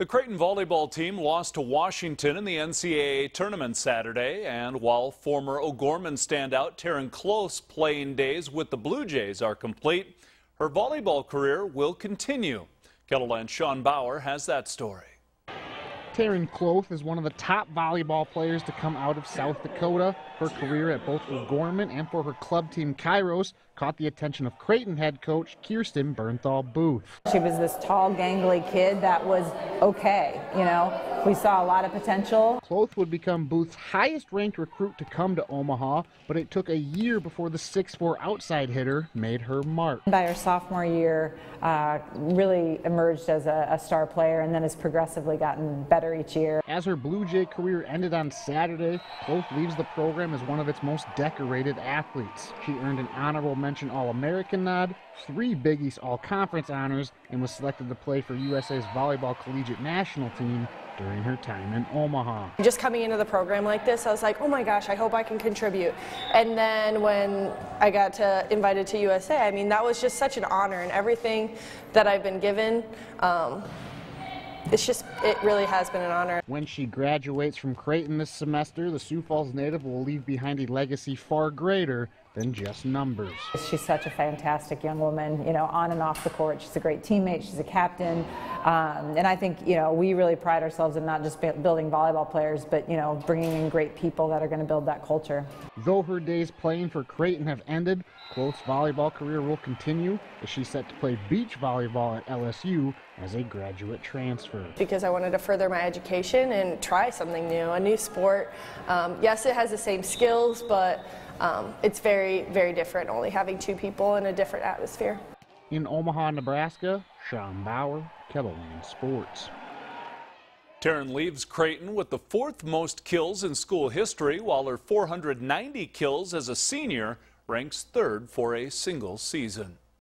The Creighton volleyball team lost to Washington in the NCAA tournament Saturday, and while former O'Gorman standout Taryn Kloth's playing days with the Blue Jays are complete, her volleyball career will continue. KELOLAND's Sean Bauer has that story. Taryn Kloth is one of the top volleyball players to come out of South Dakota. Her career at both O'Gorman and for her club team Kairos caught the attention of Creighton head coach Kirsten Bernthal Booth. She was this tall, gangly kid that was okay, you know. We saw a lot of potential. Kloth would become Booth's highest ranked recruit to come to Omaha, but it took a year before the 6'4 outside hitter made her mark. By her sophomore year, uh, really emerged as a, a star player and then has progressively gotten better each year. As her Blue Jay career ended on Saturday, Kloth leaves the program as one of its most decorated athletes. She earned an honorable mention All American nod, three Big East All Conference honors, and was selected to play for USA's volleyball collegiate national team during her time in Omaha. Just coming into the program like this, I was like, oh my gosh, I hope I can contribute. And then when I got to invited to USA, I mean, that was just such an honor and everything that I've been given. Um, it's just, it really has been an honor. When she graduates from Creighton this semester, the Sioux Falls native will leave behind a legacy far greater than just numbers. She's such a fantastic young woman, you know, on and off the court. She's a great teammate, she's a captain, um, and I think, you know, we really pride ourselves in not just building volleyball players, but, you know, bringing in great people that are going to build that culture. Though her days playing for Creighton have ended, Kloth's volleyball career will continue as she's set to play beach volleyball at LSU as a graduate transfer. Because I wanted to further my education and try something new, a new sport. Um, yes, it has the same skills, but um, it's very, very different only having two people in a different atmosphere. In Omaha, Nebraska, Sean Bauer, KELOLAND Sports. Taryn leaves Creighton with the fourth most kills in school history, while her 490 kills as a senior ranks third for a single season.